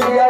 Yeah.